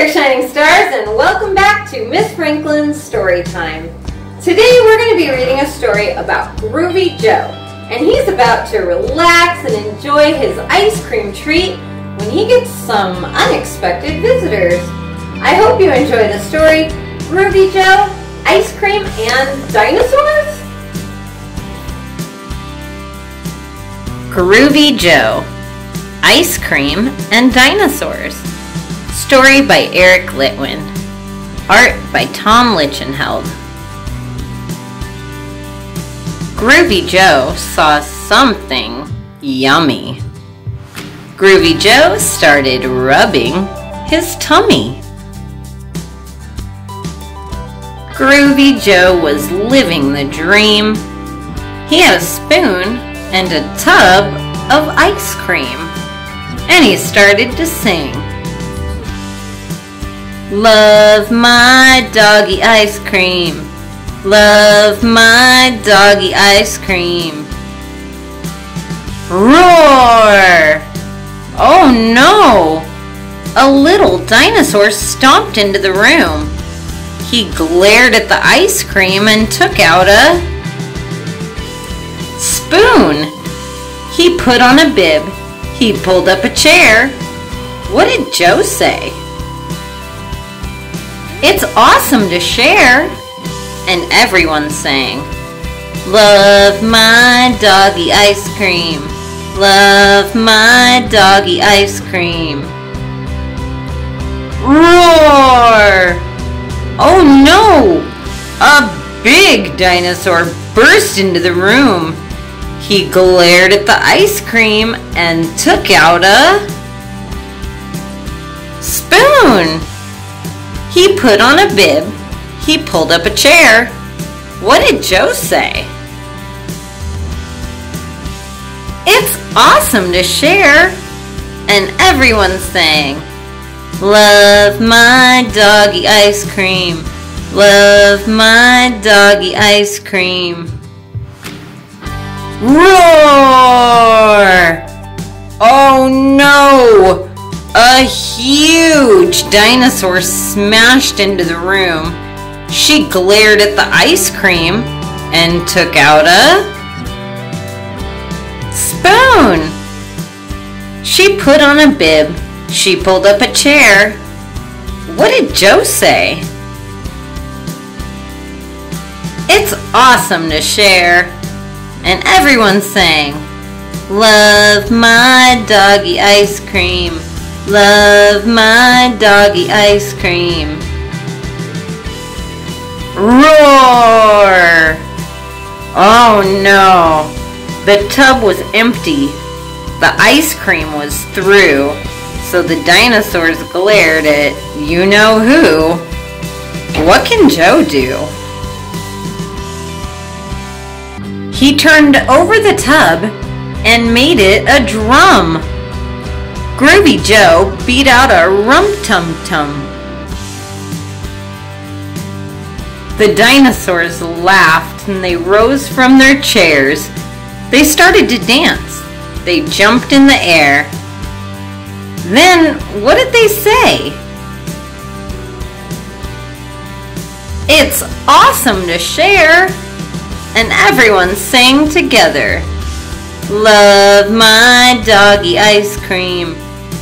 there, Shining Stars, and welcome back to Miss Franklin's Story Time. Today we're going to be reading a story about Groovy Joe, and he's about to relax and enjoy his ice cream treat when he gets some unexpected visitors. I hope you enjoy the story, Groovy Joe, Ice Cream, and Dinosaurs? Groovy Joe, Ice Cream, and Dinosaurs. Story by Eric Litwin. Art by Tom Lichtenheld. Groovy Joe saw something yummy. Groovy Joe started rubbing his tummy. Groovy Joe was living the dream. He had a spoon and a tub of ice cream, and he started to sing. Love my doggy ice cream. Love my doggy ice cream. Roar! Oh no! A little dinosaur stomped into the room. He glared at the ice cream and took out a spoon. He put on a bib. He pulled up a chair. What did Joe say? It's awesome to share. And everyone sang, Love my doggy ice cream. Love my doggy ice cream. Roar! Oh no! A big dinosaur burst into the room. He glared at the ice cream and took out a spoon. He put on a bib. He pulled up a chair. What did Joe say? It's awesome to share. And everyone's saying, Love my doggy ice cream. Love my doggy ice cream. Roar! Oh no! A huge dinosaur smashed into the room. She glared at the ice cream and took out a spoon. She put on a bib. She pulled up a chair. What did Joe say? It's awesome to share. And everyone sang, Love my doggy ice cream. Love my doggy ice cream. Roar! Oh no! The tub was empty. The ice cream was through. So the dinosaurs glared at you know who. What can Joe do? He turned over the tub and made it a drum. Groovy Joe beat out a rum-tum-tum. The dinosaurs laughed and they rose from their chairs. They started to dance. They jumped in the air. Then, what did they say? It's awesome to share. And everyone sang together. Love my doggy ice cream.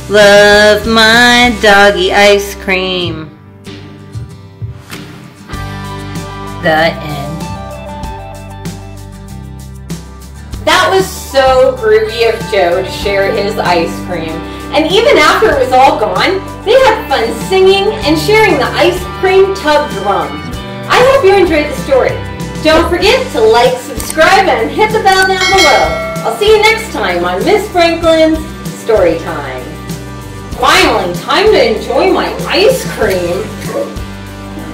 Love my doggy ice cream. The end. That was so groovy of Joe to share his ice cream. And even after it was all gone, they had fun singing and sharing the ice cream tub drum. I hope you enjoyed the story. Don't forget to like, subscribe, and hit the bell down below. I'll see you next time on Miss Franklin's Story Time. Finally, time to enjoy my ice cream.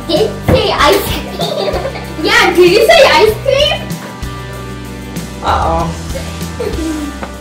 Did say ice cream? yeah, did you say ice cream? Uh-oh.